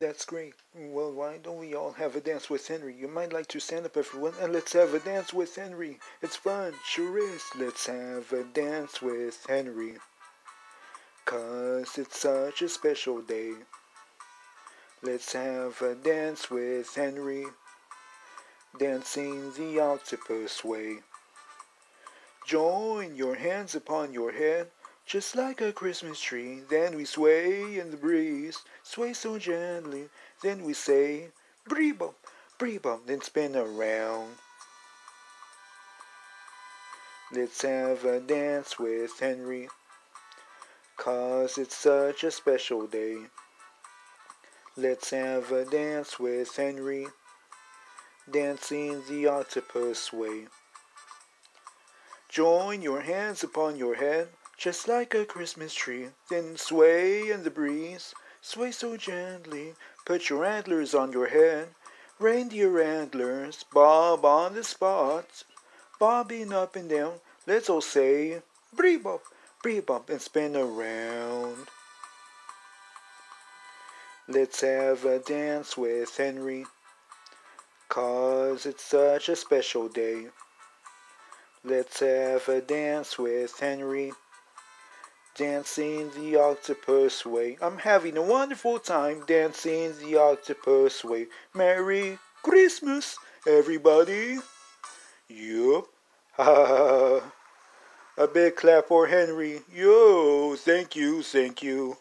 That's great. Well, why don't we all have a dance with Henry? You might like to stand up, everyone, and let's have a dance with Henry. It's fun, sure is. Let's have a dance with Henry. Cause it's such a special day. Let's have a dance with Henry. Dancing the octopus way. Join your hands upon your head just like a Christmas tree, then we sway in the breeze, sway so gently. Then we say, bree bump, bree bump, then spin around. Let's have a dance with Henry, cause it's such a special day. Let's have a dance with Henry, dancing the octopus way. Join your hands upon your head, just like a Christmas tree. Then sway in the breeze, sway so gently. Put your antlers on your head, reindeer antlers, bob on the spot, bobbing up and down. Let's all say, bree bop, bree bop, and spin around. Let's have a dance with Henry, cause it's such a special day. Let's have a dance with Henry dancing the octopus way. I'm having a wonderful time dancing the octopus way. Merry Christmas, everybody. Yup. a big clap for Henry. Yo, thank you, thank you.